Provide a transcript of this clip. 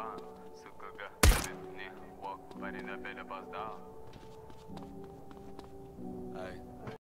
baan Sıkı gah, ne, walk, barina bela bazdağ